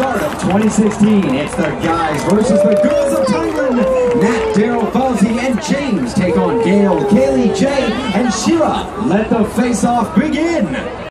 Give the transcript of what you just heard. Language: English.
start of 2016. It's the guys versus the girls of Thailand. Nat, Daryl, Fuzzy, and James take on Gail, Kaylee, Jay, and Shira. Let the face-off begin.